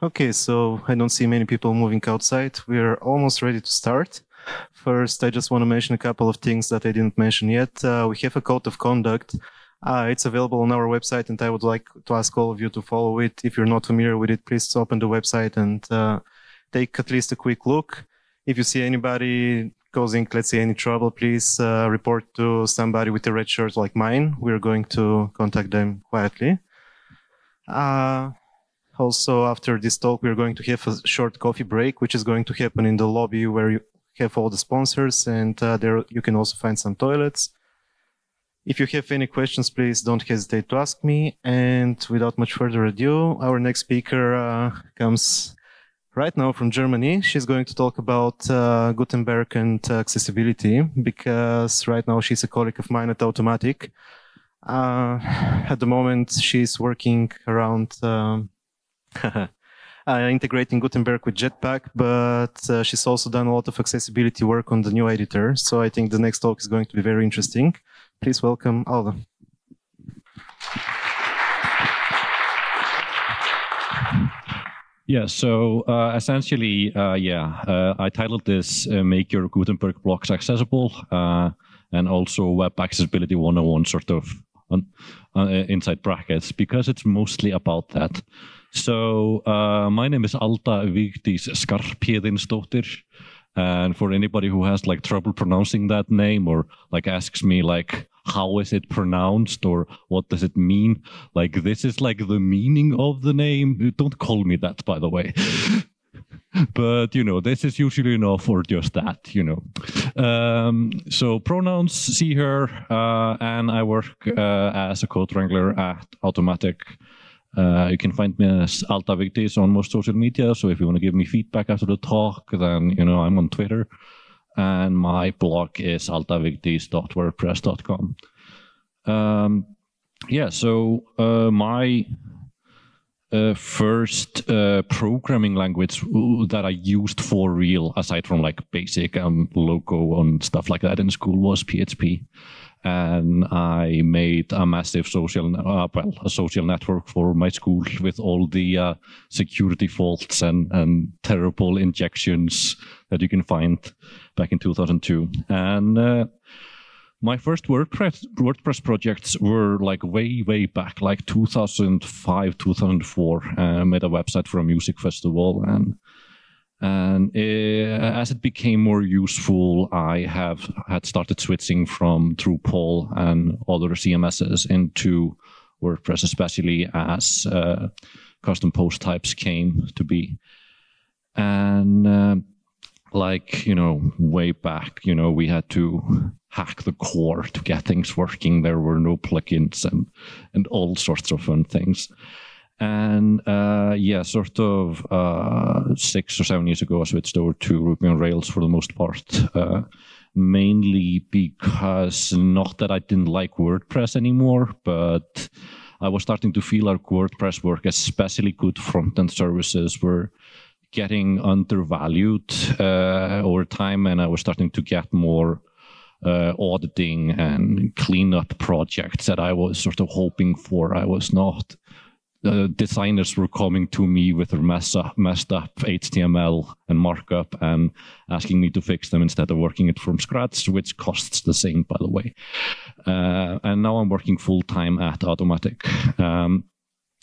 Okay, so I don't see many people moving outside. We're almost ready to start. First, I just want to mention a couple of things that I didn't mention yet. Uh, we have a code of conduct. Uh, it's available on our website, and I would like to ask all of you to follow it. If you're not familiar with it, please open the website and uh, take at least a quick look. If you see anybody causing, let's say, any trouble, please uh, report to somebody with a red shirt like mine. We're going to contact them quietly. Uh, also, after this talk, we're going to have a short coffee break, which is going to happen in the lobby where you have all the sponsors, and uh, there you can also find some toilets. If you have any questions, please don't hesitate to ask me. And without much further ado, our next speaker uh, comes right now from Germany. She's going to talk about uh, Gutenberg and accessibility because right now she's a colleague of mine at Automattic. Uh, at the moment, she's working around um, integrating Gutenberg with Jetpack, but uh, she's also done a lot of accessibility work on the new editor. So I think the next talk is going to be very interesting. Please welcome Alda. Yeah, so uh, essentially, uh, yeah, uh, I titled this uh, Make Your Gutenberg Blocks Accessible uh, and also Web Accessibility 101 sort of on, uh, inside brackets because it's mostly about that. So my name is Alda Vigdís Skarphéðinsdóttir. And for anybody who has like trouble pronouncing that name or like asks me like how is it pronounced or what does it mean? Like this is like the meaning of the name. Don't call me that, by the way. but you know this is usually enough for just that you know um, so pronouns see her uh, and i work uh, as a code wrangler at automattic uh, you can find me as alda vigdis on most social media so if you want to give me feedback after the talk then you know i'm on twitter and my blog is aldavigdis.wordpress.com. Um, yeah, so uh, my uh, first uh, programming language that I used for real, aside from like basic um, logo and stuff like that in school, was PHP. And I made a massive social, uh, well, a social network for my school with all the uh, security faults and, and terrible injections that you can find back in 2002. And uh, my first WordPress WordPress projects were like way way back, like 2005 2004. I made a website for a music festival, and and it, as it became more useful, I have had started switching from Drupal and other CMSs into WordPress, especially as uh, custom post types came to be, and. Uh, like you know way back you know we had to hack the core to get things working there were no plugins and and all sorts of fun things and uh, yeah sort of uh, six or seven years ago i switched over to ruby on rails for the most part uh, mainly because not that i didn't like wordpress anymore but i was starting to feel like wordpress work especially good front-end services were getting undervalued uh, over time, and I was starting to get more uh, auditing and cleanup projects that I was sort of hoping for. I was not. Uh, designers were coming to me with their mess up, messed up HTML and markup and asking me to fix them instead of working it from scratch, which costs the same, by the way. Uh, and now I'm working full time at Automattic. Um,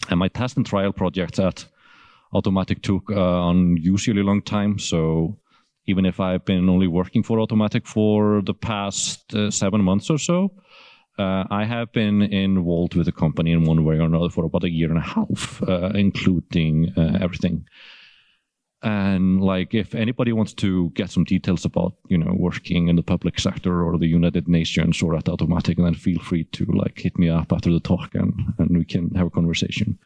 and my test and trial projects at Automattic took uh, unusually long time. So even if I've been only working for Automattic for the past uh, seven months or so, uh, I have been involved with the company in one way or another for about a year and a half, uh, including uh, everything. And like, if anybody wants to get some details about, you know, working in the public sector or the United Nations or at Automattic, then feel free to like hit me up after the talk and, and we can have a conversation.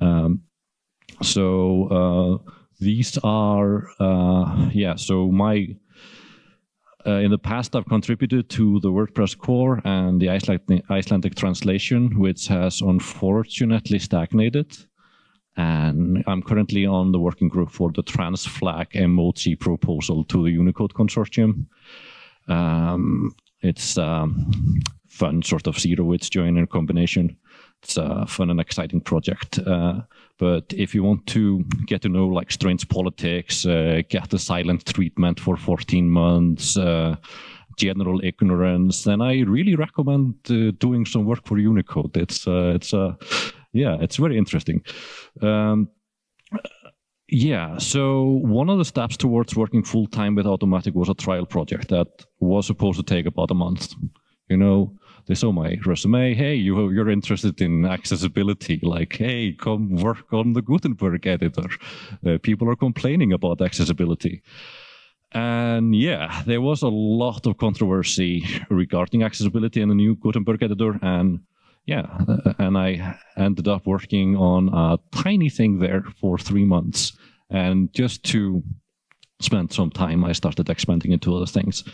Um, so uh, these are uh, yeah. So my uh, in the past, I've contributed to the WordPress core and the Icelandic, Icelandic translation, which has unfortunately stagnated. And I'm currently on the working group for the trans flag emoji proposal to the Unicode Consortium. Um, it's um, fun sort of zero-width joiner combination. it's a fun and exciting project. Uh, but if you want to get to know like strange politics, uh, get the silent treatment for 14 months, uh, general ignorance, then I really recommend uh, doing some work for Unicode. It's uh, it's uh, yeah, it's very interesting. Um, yeah, so one of the steps towards working full time with Automattic was a trial project that was supposed to take about a month. You know, they saw my resume. Hey, you you're interested in accessibility? Like, hey, come work on the Gutenberg editor. Uh, people are complaining about accessibility. And yeah, there was a lot of controversy regarding accessibility in the new Gutenberg editor. And yeah, uh, and I ended up working on a tiny thing there for three months. And just to spend some time, I started expanding into other things.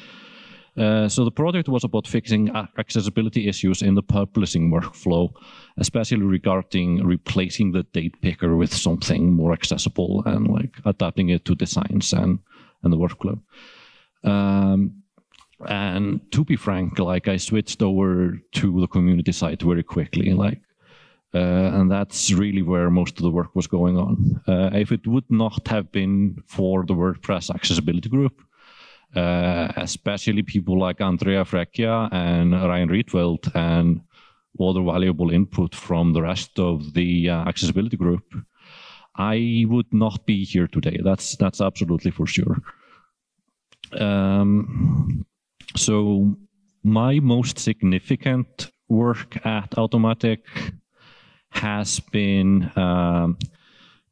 Uh, so the project was about fixing accessibility issues in the publishing workflow, especially regarding replacing the date picker with something more accessible and like adapting it to designs and and the workflow. Um, and to be frank, like I switched over to the community site very quickly, like, uh, and that's really where most of the work was going on. Uh, if it would not have been for the WordPress accessibility group, uh, especially people like Andrea Fercia and Rian Rietveld and other valuable input from the rest of the uh, accessibility group, I would not be here today. That's that's absolutely for sure. Um, so my most significant work at Automattic has been um,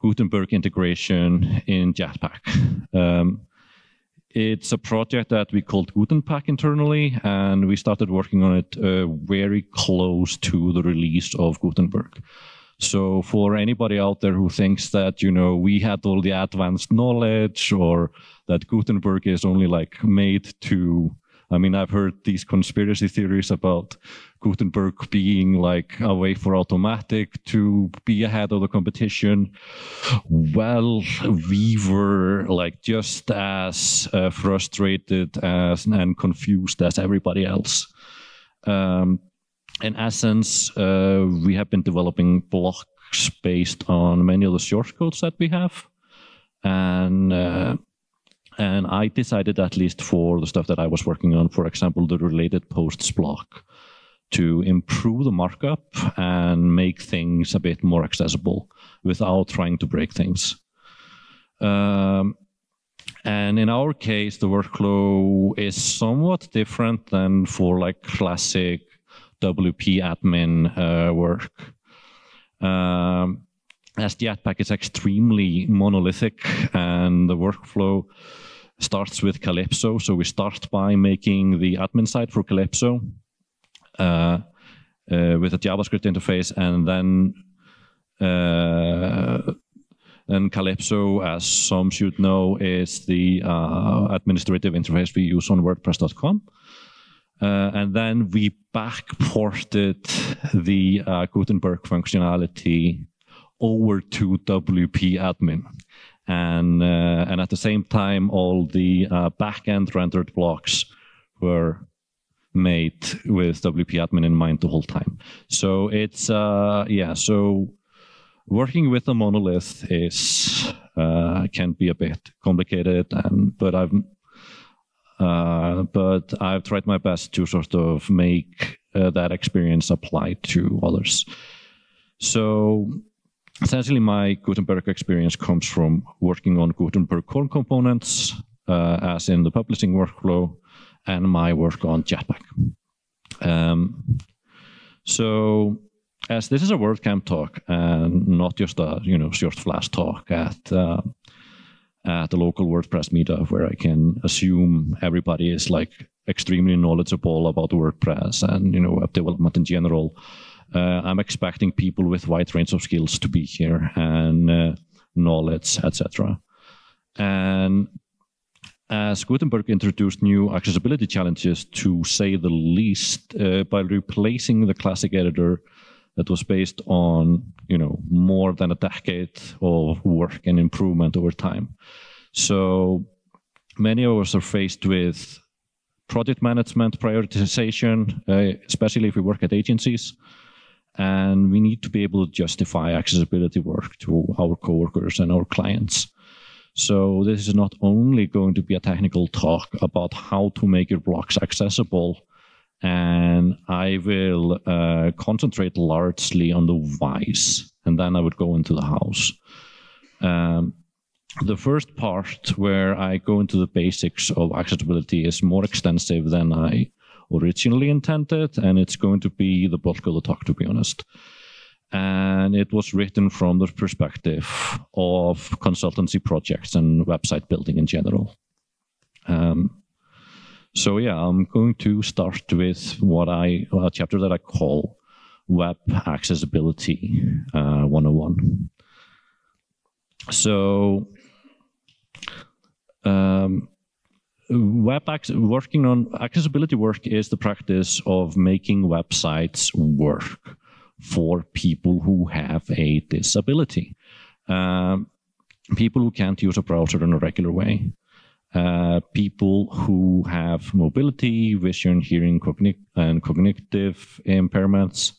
Gutenberg integration in Jetpack. Um, it's a project that we called Gutenpack internally, and we started working on it uh, very close to the release of Gutenberg. So for anybody out there who thinks that, you know, we had all the advanced knowledge or that Gutenberg is only like made to I mean, I've heard these conspiracy theories about Gutenberg being like a way for Automattic to be ahead of the competition. Well, we were like just as uh, frustrated as and confused as everybody else. Um, in essence, uh, we have been developing blocks based on many of the source codes that we have. And uh, and I decided, at least for the stuff that I was working on, for example, the related posts block, to improve the markup and make things a bit more accessible without trying to break things. Um, and in our case, the workflow is somewhat different than for like classic WP admin uh, work. Um, as Jetpack is extremely monolithic and the workflow starts with Calypso. So we start by making the admin side for Calypso uh, uh, with a JavaScript interface and then uh, and Calypso, as some should know, is the uh, administrative interface we use on WordPress.com. Uh, and then we backported the uh, Gutenberg functionality over to WP admin and uh, and at the same time all the uh, backend rendered blocks were made with WP admin in mind the whole time. So it's uh, yeah. So working with a monolith is uh, can be a bit complicated, and but I've uh, but I've tried my best to sort of make uh, that experience apply to others. So essentially my Gutenberg experience comes from working on Gutenberg core components, uh, as in the publishing workflow, and my work on Jetpack. Um, so, as this is a WordCamp talk and not just a you know short flash talk at uh, at the local WordPress meetup where I can assume everybody is like extremely knowledgeable about WordPress and you know web development in general I'm expecting people with wide range of skills to be here and uh, knowledge, etc. And as Gutenberg introduced new accessibility challenges, to say the least, uh, by replacing the classic editor that was based on you know more than a decade of work and improvement over time. So many of us are faced with project management prioritization, uh, especially if we work at agencies and we need to be able to justify accessibility work to our coworkers and our clients. So this is not only going to be a technical talk about how to make your blocks accessible, and I will uh, concentrate largely on the whys, and then I would go into the hows. Um, the first part where I go into the basics of accessibility is more extensive than I originally intended, and it's going to be the bulk of the talk, to be honest. And it was written from the perspective of consultancy projects and website building in general. Um, so yeah, I'm going to start with what I a chapter that I call Web Accessibility uh, 101. So um, web working on accessibility work is the practice of making websites work for people who have a disability. Um, people who can't use a browser in a regular way. Uh, people who have mobility, vision, hearing, and cognitive impairments,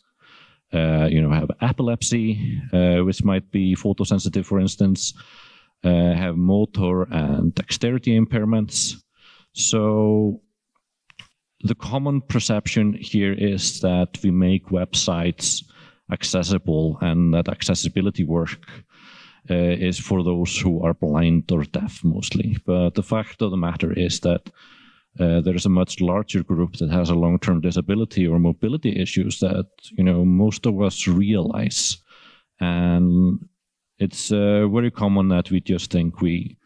uh, you know, have epilepsy, uh, which might be photosensitive, for instance, uh, have motor and dexterity impairments. So the common perception here is that we make websites accessible and that accessibility work uh, is for those who are blind or deaf mostly. But the fact of the matter is that uh, there is a much larger group that has a long-term disability or mobility issues that you know most of us realize, and it's uh, very common that we just think we,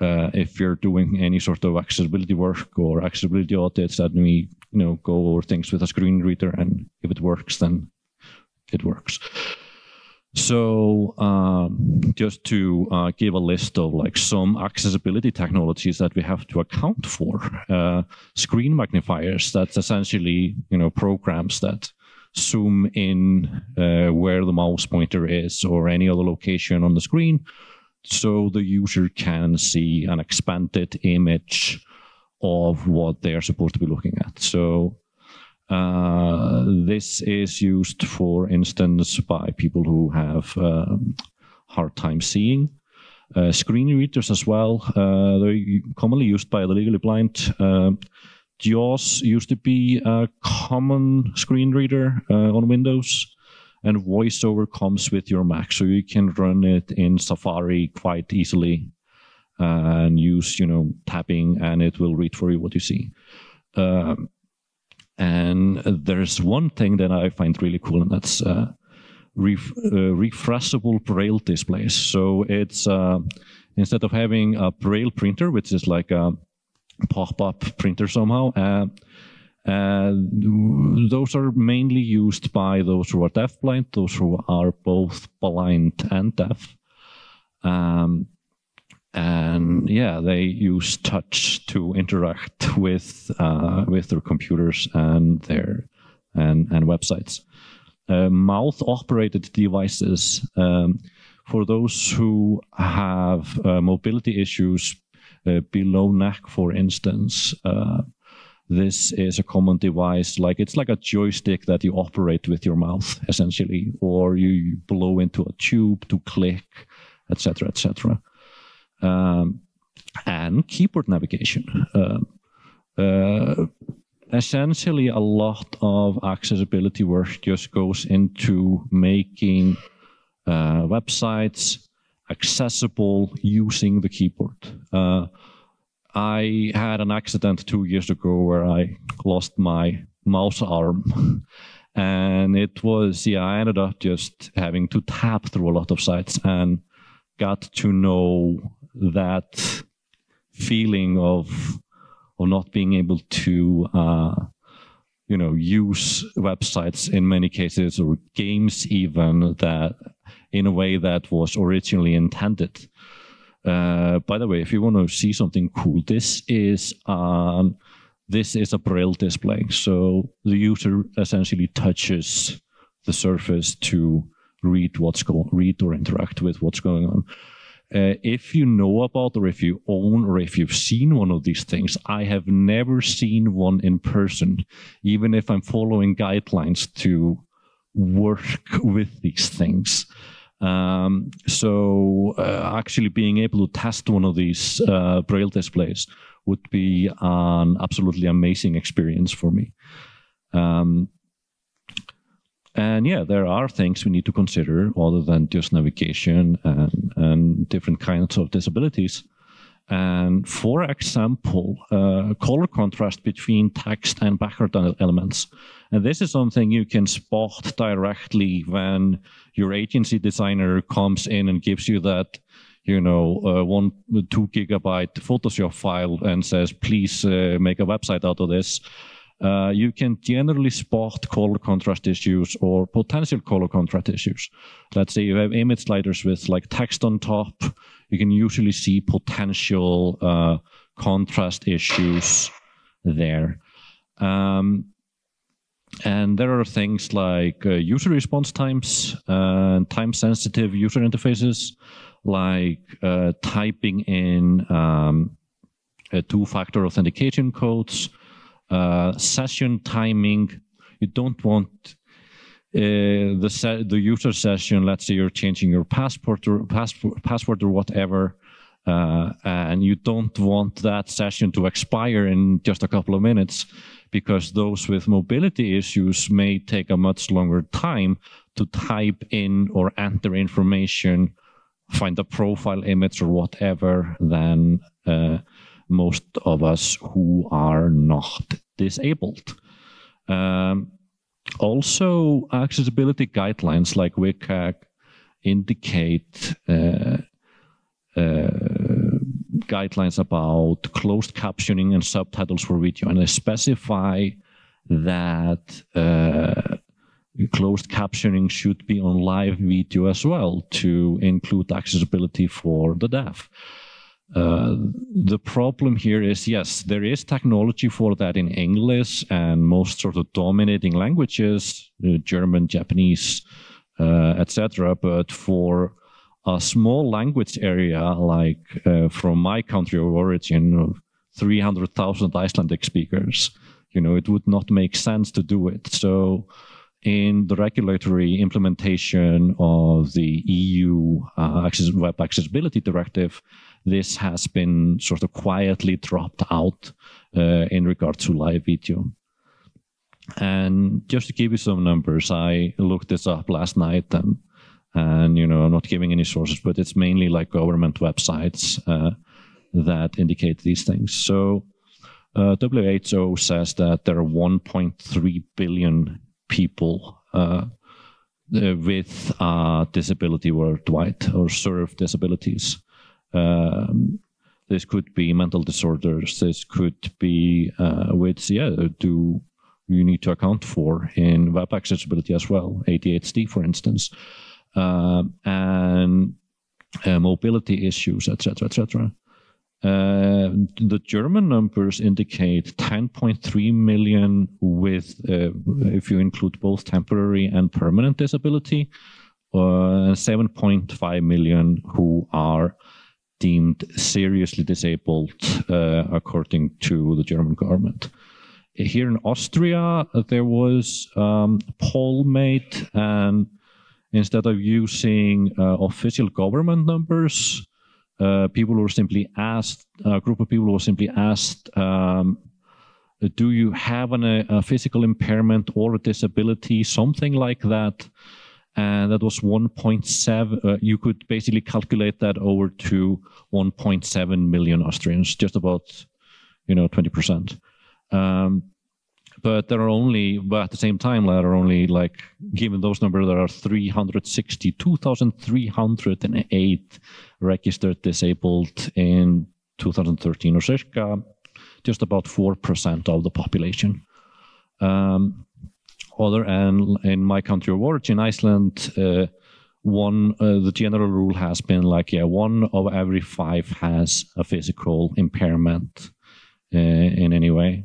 uh, if you're doing any sort of accessibility work or accessibility audits, that we you know go over things with a screen reader, and if it works, then it works. So um, just to uh, give a list of like some accessibility technologies that we have to account for, uh, screen magnifiers. That's essentially you know programs that zoom in uh, where the mouse pointer is or any other location on the screen, so the user can see an expanded image of what they are supposed to be looking at. So uh, this is used, for instance, by people who have um, hard time seeing. Uh, screen readers as well. Uh, they're commonly used by the legally blind. Uh, JAWS used to be a common screen reader uh, on Windows, and VoiceOver comes with your Mac, so you can run it in Safari quite easily and use, you know, tapping, and it will read for you what you see. Um, and there's one thing that I find really cool, and that's uh, ref uh, refreshable braille displays. So it's uh, instead of having a braille printer, which is like a pop-up printer somehow, uh, those are mainly used by those who are deaf-blind, those who are both blind and deaf. Um, and yeah, they use touch to interact with uh, with their computers and their and and websites. Uh, mouth operated devices um, for those who have uh, mobility issues uh, below neck, for instance. Uh, this is a common device, like it's like a joystick that you operate with your mouth, essentially, or you blow into a tube to click, etc., etc um, and keyboard navigation. Um, uh, essentially, a lot of accessibility work just goes into making uh, websites accessible using the keyboard. I had an accident two years ago where I lost my mouse arm. and it was, yeah, I ended up just having to tap through a lot of sites and got to know that feeling of of not being able to uh, you know use websites in many cases or games even that in a way that was originally intended. Uh, by the way, if you want to see something cool, this is um, this is a braille display. So the user essentially touches the surface to read what's going, read or interact with what's going on. Uh, if you know about or if you own or if you've seen one of these things, I have never seen one in person, even if I'm following guidelines to work with these things. Um, so uh, actually being able to test one of these uh, braille displays would be an absolutely amazing experience for me. Um, and yeah, there are things we need to consider other than just navigation and, and different kinds of disabilities. And for example, uh, color contrast between text and background elements. And this is something you can spot directly when your agency designer comes in and gives you that, you know, uh, one, two gigabyte Photoshop file and says, please uh, make a website out of this. Uh, you can generally spot color contrast issues or potential color contrast issues. Let's say you have image sliders with like text on top. You can usually see potential uh, contrast issues there. Um, and there are things like uh, user response times and time sensitive user interfaces, like uh, typing in um, two factor authentication codes uh, session timing. You don't want uh, the the user session. Let's say you're changing your passport or passport password or whatever, uh, and you don't want that session to expire in just a couple of minutes, because those with mobility issues may take a much longer time to type in or enter information, find a profile image or whatever than uh, most of us who are not disabled. Um, also, accessibility guidelines like WCAG indicate uh, uh, guidelines about closed captioning and subtitles for video, and they specify that uh, closed captioning should be on live video as well to include accessibility for the deaf. Uh, the problem here is yes, there is technology for that in English and most sort of dominating languages, uh, German, Japanese, uh, etc. But for a small language area like uh, from my country of origin, 300,000 Icelandic speakers, you know, it would not make sense to do it. So in the regulatory implementation of the EU uh, access, Web Accessibility Directive, this has been sort of quietly dropped out uh, in regard to live video. And just to give you some numbers, I looked this up last night and and you know I'm not giving any sources, but it's mainly like government websites uh, that indicate these things. So uh, WHO says that there are 1.3 billion people uh, with a disability worldwide or serve disabilities. Um, this could be mental disorders. This could be uh, which, yeah, do you need to account for in web accessibility as well, ADHD, for instance, uh, and uh, mobility issues, etc., etc. Uh, the German numbers indicate 10.3 million with, uh, if you include both temporary and permanent disability, uh, 7.5 million who are deemed seriously disabled uh, according to the German government. Here in Austria, there was um, poll made, and instead of using uh, official government numbers, uh, people were simply asked, a group of people were simply asked, um, do you have an, a physical impairment or a disability, something like that? and that was 1.7. Uh, you could basically calculate that over to 1.7 million Austrians, just about, you know, 20%. Um, but there are only, but at the same time, there are only like, given those numbers, there are 362,308 registered disabled in 2013, or circa just about 4% of the population. Um, other and in my country of origin, Iceland, uh, one uh, the general rule has been like yeah, one of every five has a physical impairment uh, in any way.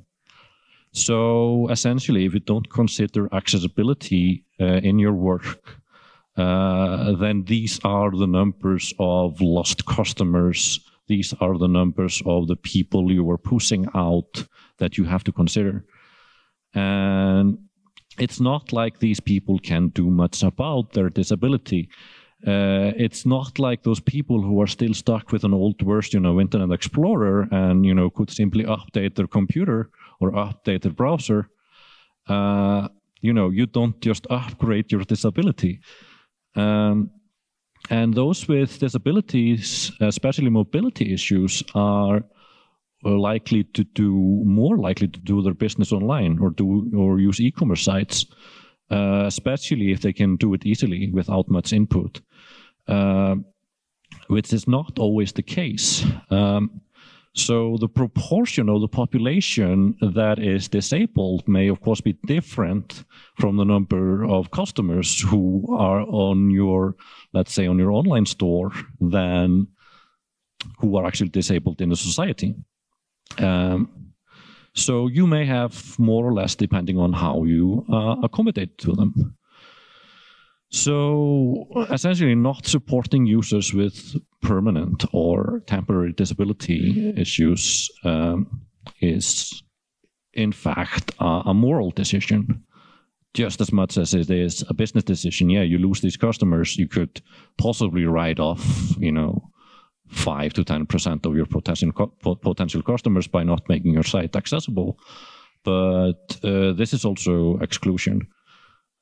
So essentially, if you don't consider accessibility uh, in your work, uh, then these are the numbers of lost customers. These are the numbers of the people you were pushing out that you have to consider. And it's not like these people can do much about their disability. Uh, it's not like those people who are still stuck with an old version of Internet Explorer and you know could simply update their computer or update their browser. Uh, you know, you don't just upgrade your disability. Um, and those with disabilities, especially mobility issues, are likely to do more likely to do their business online or do or use e-commerce sites, uh, especially if they can do it easily without much input, uh, which is not always the case. Um, so the proportion of the population that is disabled may, of course, be different from the number of customers who are on your, let's say, on your online store than who are actually disabled in the society. Um, so you may have more or less depending on how you uh, accommodate to them. So essentially not supporting users with permanent or temporary disability issues um, is in fact a, a, moral decision just as much as it is a business decision. Yeah, you lose these customers, you could possibly write off, you know, five to ten percent of your potential potential customers by not making your site accessible. But uh, this is also exclusion.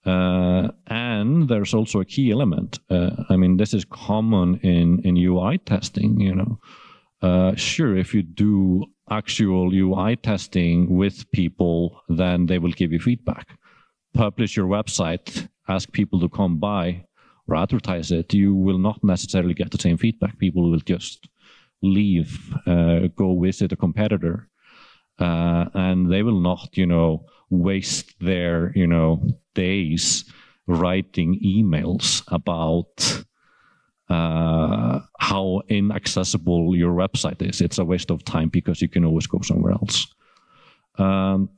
Uh, and there's also a key element. Uh, I mean, this is common in, in UI testing, you know. Uh, sure, if you do actual UI testing with people, then they will give you feedback. Publish your website, ask people to come by or advertise it, you will not necessarily get the same feedback. People will just leave, uh, go visit a competitor, uh, and they will not, you know, waste their, you know, days writing emails about uh, how inaccessible your website is. It's a waste of time because you can always go somewhere else. Um,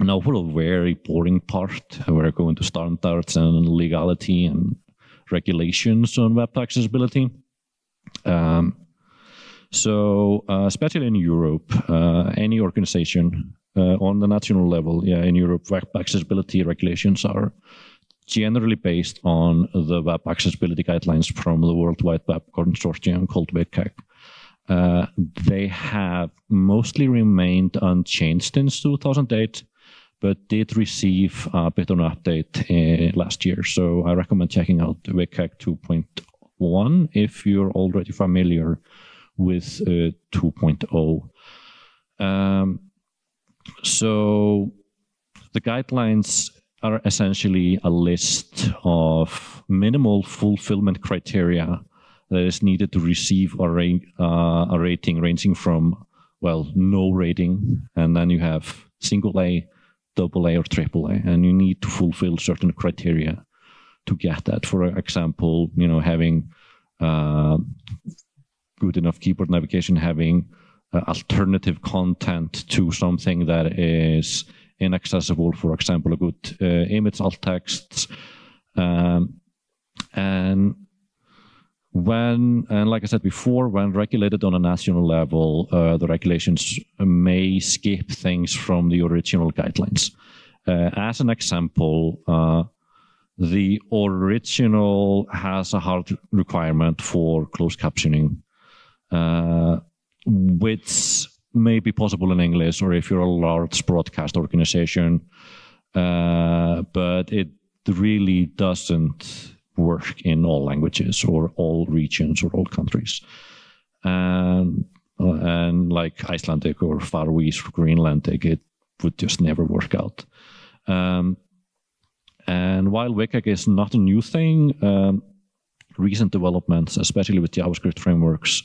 now for a very boring part, we're going to standards and legality and regulations on web accessibility. Um, so, uh, especially in Europe, uh, any organization on the national level, yeah, in Europe, web accessibility regulations are generally based on the web accessibility guidelines from the World Wide Web Consortium called WCAG. Uh, they have mostly remained unchanged since 2008, but did receive a bit of an update uh, last year. So I recommend checking out WCAG 2.1 if you're already familiar with uh, 2.0. Um, so the guidelines are essentially a list of minimal fulfillment criteria that is needed to receive a, ra- uh, a rating ranging from, well, no rating, and then you have single A, double A, or triple A, and you need to fulfill certain criteria to get that. For example, you know, having uh, good enough keyboard navigation, having alternative content to something that is inaccessible, for example, a good uh, image alt text. Um, and when, and like I said before, when regulated on a national level, uh, the regulations may skip things from the original guidelines. Uh, as an example, uh, the original has a hard requirement for closed captioning, uh, which may be possible in English or if you're a large broadcast organization, uh, but it really doesn't work in all languages or all regions or all countries. And, uh, and like Icelandic or Faroese or Greenlandic, it would just never work out. Um, and while WCAG is not a new thing, um, recent developments, especially with JavaScript frameworks,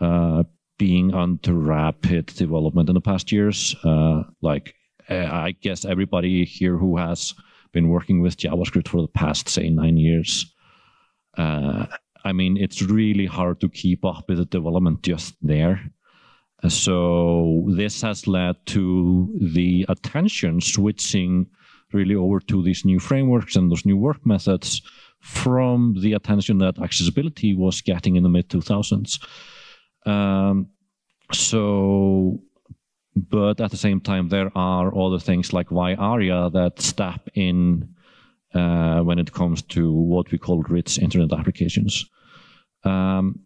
uh, being under rapid development in the past years. Uh, like, uh, I guess everybody here who has been working with JavaScript for the past, say, nine years, uh, I mean, it's really hard to keep up with the development just there. Uh, so this has led to the attention switching really over to these new frameworks and those new work methods from the attention that accessibility was getting in the mid 2000s. Um, so but at the same time, there are other things like WAI-ARIA that step in uh, when it comes to what we call rich internet applications. Um,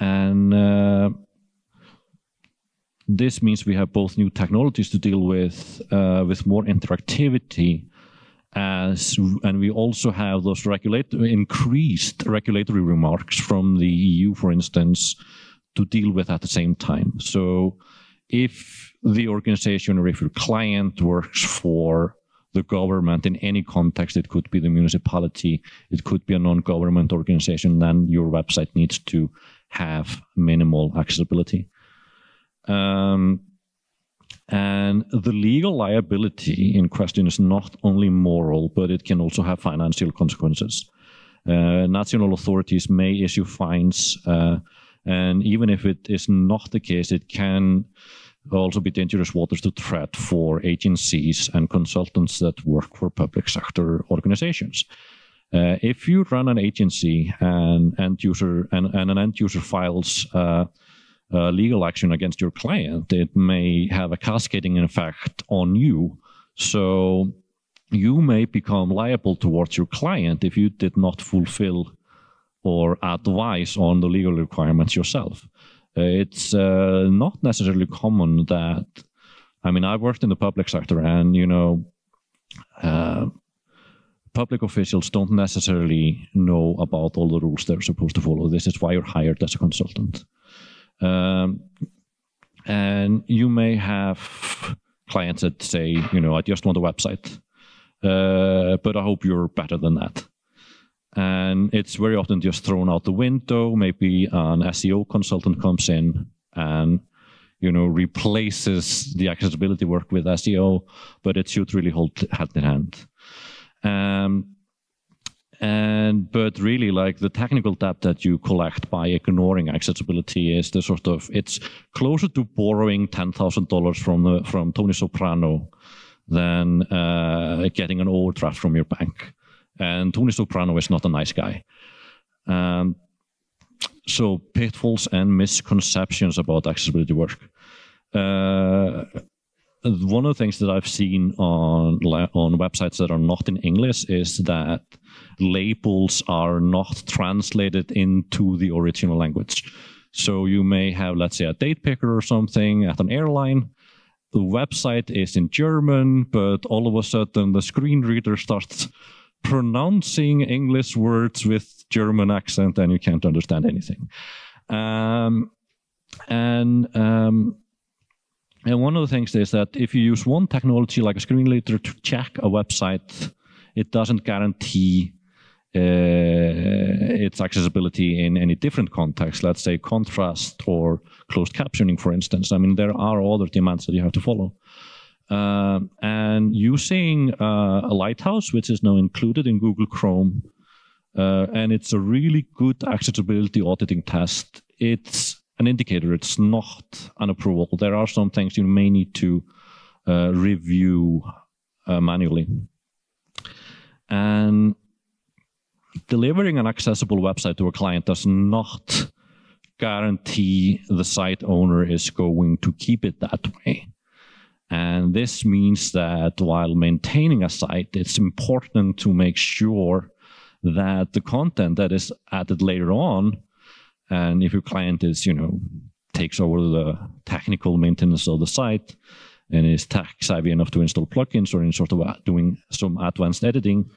and uh, this means we have both new technologies to deal with, uh, with more interactivity, as and we also have those regulatory increased regulatory remarks from the EU, for instance, to deal with at the same time. So, if the organization or if your client works for the government in any context, it could be the municipality, it could be a non-government organization, then your website needs to have minimal accessibility. Um, and the legal liability in question is not only moral, but it can also have financial consequences. Uh, national authorities may issue fines, uh, and even if it is not the case, it can also be dangerous waters to tread for agencies and consultants that work for public sector organizations. Uh, if you run an agency and end user and, and an end user files uh, uh, legal action against your client, it may have a cascading effect on you. So you may become liable towards your client if you did not fulfill or advice on the legal requirements yourself. It's uh, not necessarily common that, I mean, I worked in the public sector and, you know, uh, public officials don't necessarily know about all the rules they're supposed to follow. This is why you're hired as a consultant. Um, and you may have clients that say, you know, I just want a website, uh, but I hope you're better than that. And it's very often just thrown out the window. Maybe an SEO consultant comes in and you know replaces the accessibility work with SEO, but it should really hold hand in hand. Um, and but really like the technical debt that you collect by ignoring accessibility is the sort of it's closer to borrowing ten thousand dollars from the, from Tony Soprano than uh, getting an overdraft from your bank. And Tony Soprano is not a nice guy. Um, so pitfalls and misconceptions about accessibility work. Uh, one of the things that I've seen on on websites that are not in English is that labels are not translated into the original language. So you may have, let's say, a date picker or something at an airline. The website is in German, but all of a sudden the screen reader starts pronouncing English words with German accent and you can't understand anything. Um, and um, and one of the things is that if you use one technology like a screen reader to check a website, it doesn't guarantee uh, its accessibility in any different context. Let's say contrast or closed captioning, for instance. I mean, there are other demands that you have to follow. Uh, and using uh, a Lighthouse, which is now included in Google Chrome, uh, and it's a really good accessibility auditing test. It's an indicator. It's not an approval. There are some things you may need to uh, review uh, manually. And delivering an accessible website to a client does not guarantee the site owner is going to keep it that way. And this means that while maintaining a site, it's important to make sure that the content that is added later on, and if your client is, you know, takes over the technical maintenance of the site and is tech savvy enough to install plugins or in sort of doing some advanced editing,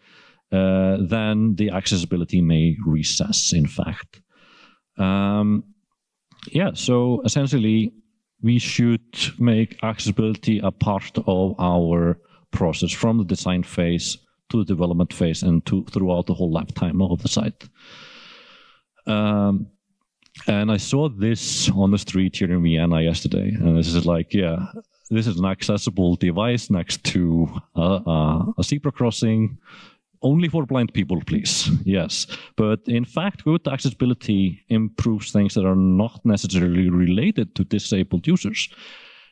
uh, then the accessibility may recess, in fact. Um, yeah, so essentially, we should make accessibility a part of our process from the design phase to the development phase and to throughout the whole lifetime of the site. Um, and I saw this on the street here in Vienna yesterday, and this is like, yeah, this is an accessible device next to a, zebra crossing only for blind people, please. Yes. But in fact, good accessibility improves things that are not necessarily related to disabled users.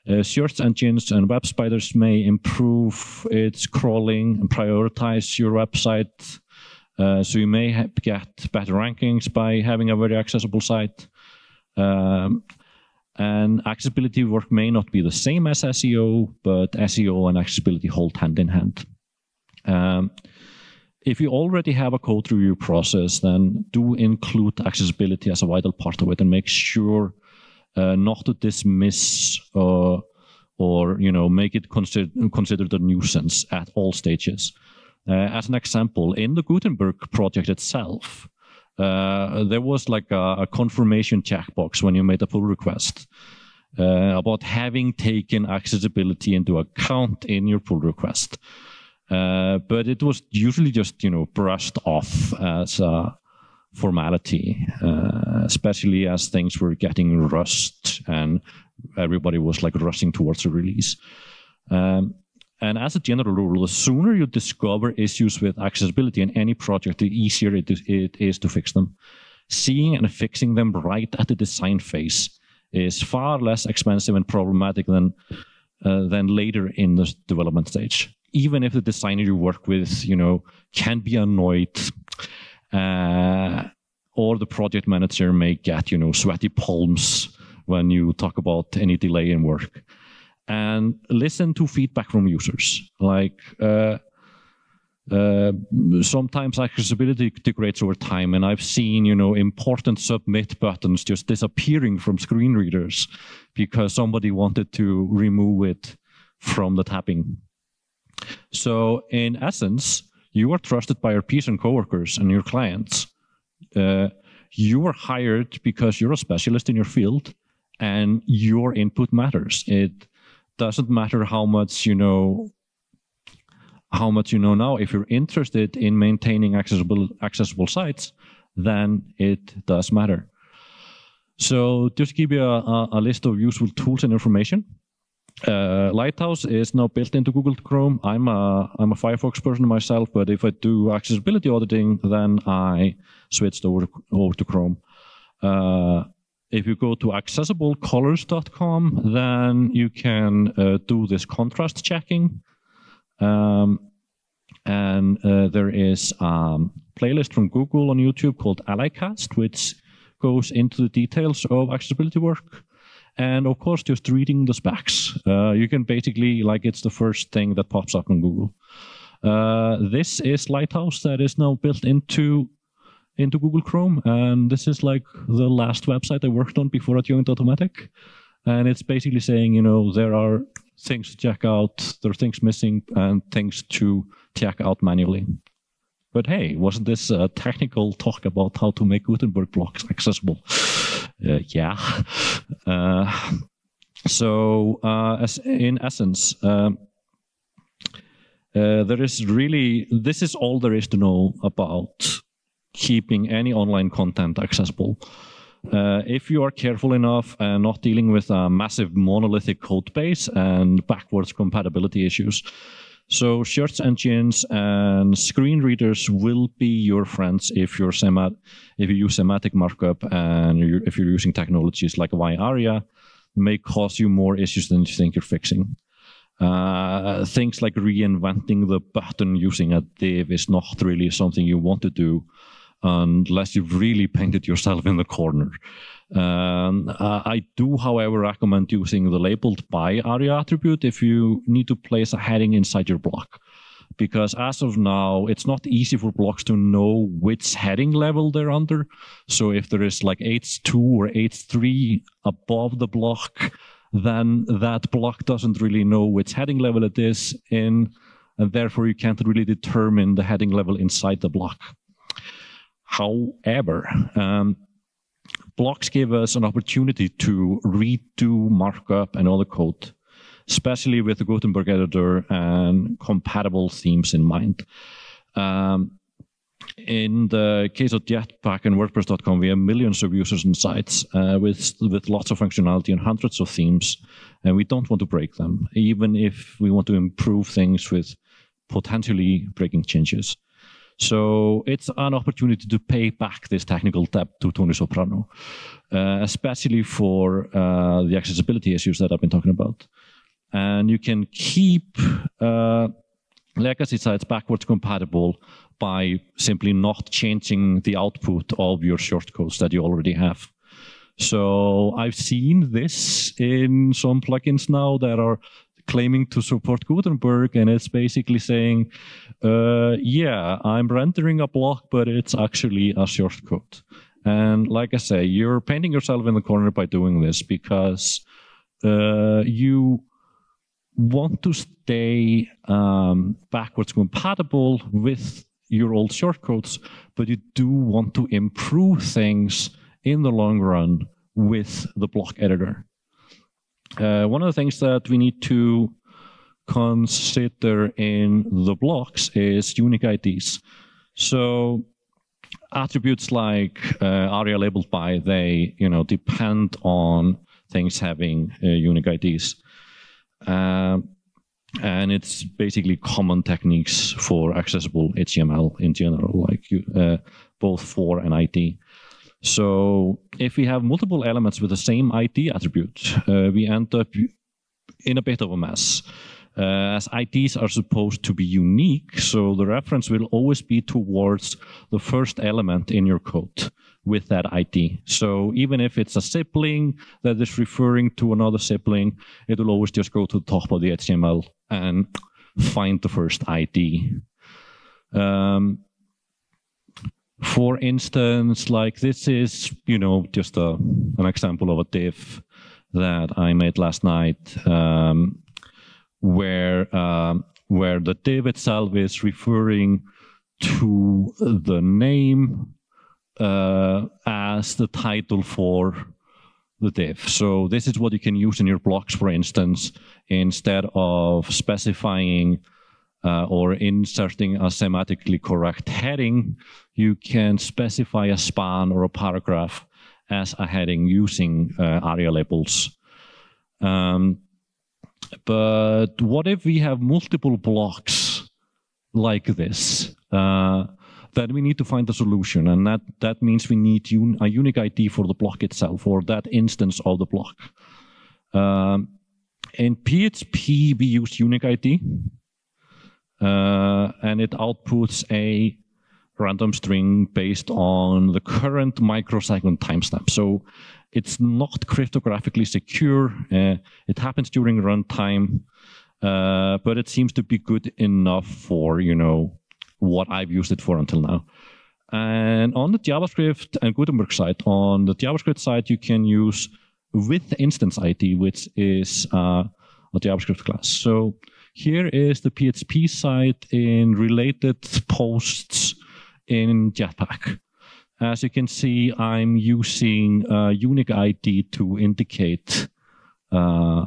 Uh, search engines and web spiders may improve its crawling and prioritize your website. Uh, so you may get better rankings by having a very accessible site. Um, And accessibility work may not be the same as SEO, but SEO and accessibility hold hand in hand. Um, if you already have a code review process, then do include accessibility as a vital part of it and make sure uh, not to dismiss uh, or you know make it consider, considered a nuisance at all stages. Uh, as an example, in the Gutenberg project itself, uh, there was like a, a, confirmation checkbox when you made a pull request uh, about having taken accessibility into account in your pull request. Uh, but it was usually just you know brushed off as a formality, uh, especially as things were getting rushed and everybody was like rushing towards a release. Um, and as a general rule, the sooner you discover issues with accessibility in any project, the easier it is, it is to fix them. Seeing and fixing them right at the design phase is far less expensive and problematic than uh, than later in the development stage even if the designer you work with, you know, can be annoyed, uh, or the project manager may get, you know, sweaty palms when you talk about any delay in work. And listen to feedback from users. Like, uh, uh, sometimes accessibility degrades over time, and I've seen you know important submit buttons just disappearing from screen readers because somebody wanted to remove it from the tabbing. So in essence, you are trusted by your peers and coworkers and your clients. Uh, you are hired because you're a specialist in your field and your input matters. It doesn't matter how much you know how much you know now. If you're interested in maintaining accessible accessible sites, then it does matter. So just give you a, a list of useful tools and information. Uh, Lighthouse is now built into Google Chrome. I'm a I'm a Firefox person myself, but if I do accessibility auditing, then I switched over over to Chrome. Uh, if you go to accessiblecolors.com, then you can uh, do this contrast checking. Um, and uh, there is a um, playlist from Google on YouTube called AliCast, which goes into the details of accessibility work and of course just reading the specs. Uh, you can basically like it's the first thing that pops up on Google. Uh, this is Lighthouse that is now built into into Google Chrome, and this is like the last website I worked on before I joined Automattic And it's basically saying, you know, there are things to check out, there are things missing, and things to check out manually. But hey, wasn't this a technical talk about how to make Gutenberg blocks accessible? Uh, yeah. Uh, so, uh, as in essence, um, there is really this is all there is to know about keeping any online content accessible. Uh, if you are careful enough and not dealing with a massive monolithic code base and backwards compatibility issues, so search engines and screen readers will be your friends if you're semat if you use semantic markup and you're, if you're using technologies like WAI-ARIA, may cause you more issues than you think you're fixing. Uh, things like reinventing the button using a div is not really something you want to do unless you've really painted yourself in the corner. Um, I do, however, recommend using the labeled by ARIA attribute if you need to place a heading inside your block. Because as of now, it's not easy for blocks to know which heading level they're under. So if there is like H2 or H3 above the block, then that block doesn't really know which heading level it is in, and therefore you can't really determine the heading level inside the block. However, um, blocks give us an opportunity to redo markup and the code, especially with the Gutenberg editor and compatible themes in mind. Um, in the case of Jetpack and WordPress.com, we have millions of users and sites uh, with with lots of functionality and hundreds of themes, and we don't want to break them, even if we want to improve things with potentially breaking changes. So it's an opportunity to pay back this technical debt to Tony Soprano, uh, especially for uh, the accessibility issues that I've been talking about. And you can keep uh, legacy sites backwards compatible by simply not changing the output of your shortcodes that you already have. So I've seen this in some plugins now that are claiming to support Gutenberg, and it's basically saying, uh, yeah, I'm rendering a block, but it's actually a shortcode. And like I say, you're painting yourself in the corner by doing this because uh, you want to stay um, backwards compatible with your old shortcodes, but you do want to improve things in the long run with the block editor. Uh, one of the things that we need to consider in the blocks is unique IDs. So attributes like uh, aria labeled by, they you know depend on things having uh, unique IDs. Uh, and it's basically common techniques for accessible HTML in general, like uh, both for and ID. So if we have multiple elements with the same ID attribute, uh, we end up in a bit of a mess. Uh, as IDs are supposed to be unique, so the reference will always be towards the first element in your code with that ID. So even if it's a sibling that is referring to another sibling, it will always just go to the top of the HTML and find the first ID. Um, for instance, like this is, you know, just a, an example of a diff that I made last night, um, where um, where the div itself is referring to the name uh, as the title for the div. So this is what you can use in your blocks, for instance, instead of specifying uh, or inserting a semantically correct heading, you can specify a span or a paragraph as a heading using uh, aria labels. Um, but what if we have multiple blocks like this? Uh, then we need to find a solution, and that, that means we need un a unique ID for the block itself, or that instance of the block. Um, in PHP, we use unique ID, uh, and it outputs a random string based on the current microsecond timestamp. So it's not cryptographically secure. Uh, it happens during runtime, uh, but it seems to be good enough for, you know, what I've used it for until now. And on the JavaScript and Gutenberg side, on the JavaScript side, you can use with instance ID, which is uh, a JavaScript class. So here is the PHP side in related posts in Jetpack. As you can see, I'm using a unique ID to indicate uh,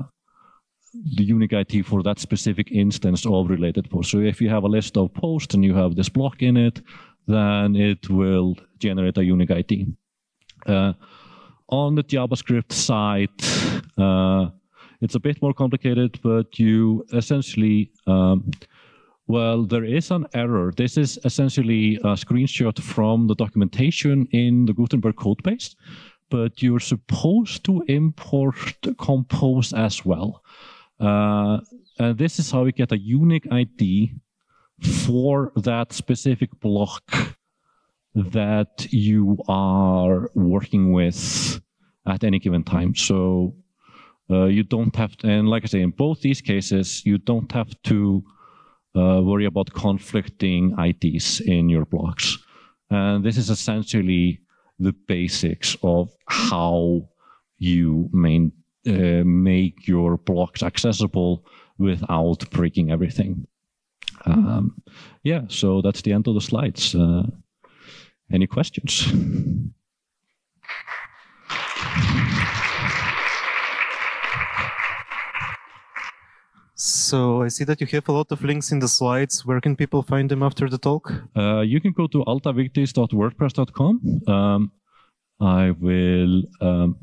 the unique ID for that specific instance of related posts. So if you have a list of posts and you have this block in it, then it will generate a unique ID. Uh, on the JavaScript side, uh, it's a bit more complicated, but you essentially, um, well, there is an error. This is essentially a screenshot from the documentation in the Gutenberg codebase, but you're supposed to import compose as well. Uh, and this is how we get a unique ID for that specific block that you are working with at any given time. So uh, you don't have to, and like I say, in both these cases, you don't have to uh, worry about conflicting IDs in your blocks. And this is essentially the basics of how you main, uh, make your blocks accessible without breaking everything. Um, yeah, so that's the end of the slides. Uh, any questions? So I see that you have a lot of links in the slides. Where can people find them after the talk? Uh, you can go to aldavigdis.wordpress.com. Um, I will um,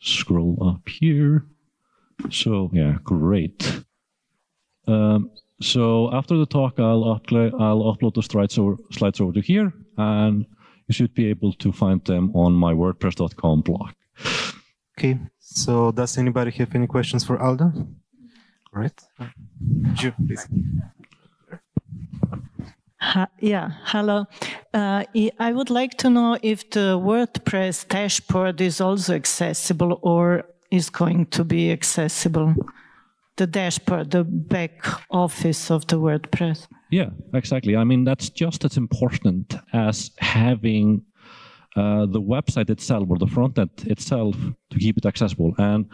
scroll up here. So yeah, great. Um, so after the talk, I'll, I'll upload the slides over, slides over to here, and you should be able to find them on my WordPress.com blog. Okay. So does anybody have any questions for Alda? Right? You, please. Ha yeah, hello. Uh, I would like to know if the WordPress dashboard is also accessible or is going to be accessible. The dashboard, the back office of the WordPress. Yeah, exactly. I mean, that's just as important as having uh, the website itself or the front end itself to keep it accessible. And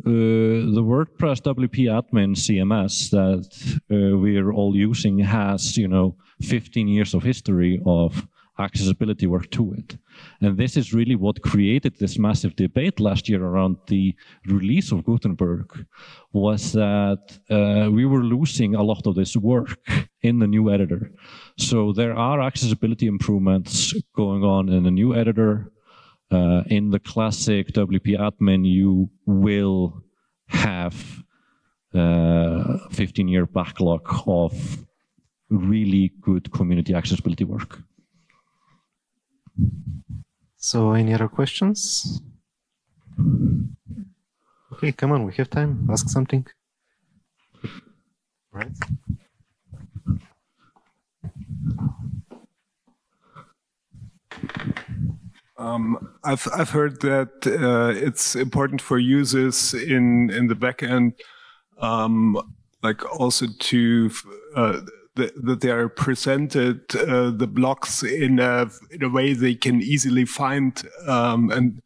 uh, the WordPress WP admin CMS that uh, we're all using has, you know, 15 years of history of accessibility work to it. And this is really what created this massive debate last year around the release of Gutenberg was that uh, we were losing a lot of this work in the new editor. So there are accessibility improvements going on in the new editor. Uh, in the classic WP admin, you will have uh, 15 year backlog of really good community accessibility work. So, any other questions? Okay, come on, we have time. Ask something. Right. Um, I've I've heard that uh, it's important for users in in the backend, um, like also to uh, that they are presented uh, the blocks in a in a way they can easily find um, and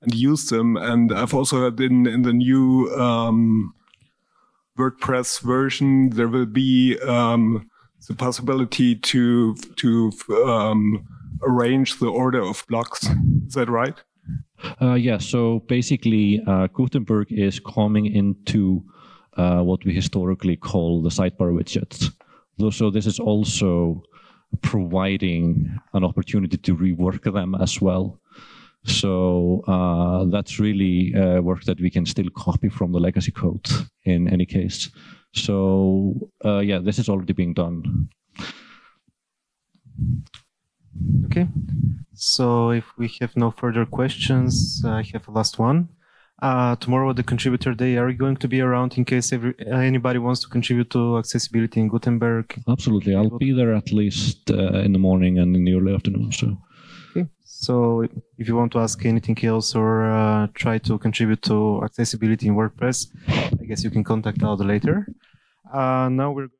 and use them. And I've also heard in in the new um, WordPress version there will be um, the possibility to to um, arrange the order of blocks. Is that right? Uh, yeah. So basically, uh, Gutenberg is coming into uh, what we historically call the sidebar widgets. So this is also providing an opportunity to rework them as well. So uh, that's really uh, work that we can still copy from the legacy code in any case. So uh, yeah, this is already being done. Okay, so if we have no further questions, I have a last one. Uh, tomorrow the contributor day are you going to be around in case every, anybody wants to contribute to accessibility in gutenberg? Absolutely. I'll be there at least uh, in the morning and in the early afternoon so okay. So if you want to ask anything else or uh, try to contribute to accessibility in wordpress i guess you can contact Alda later. Uh, now we're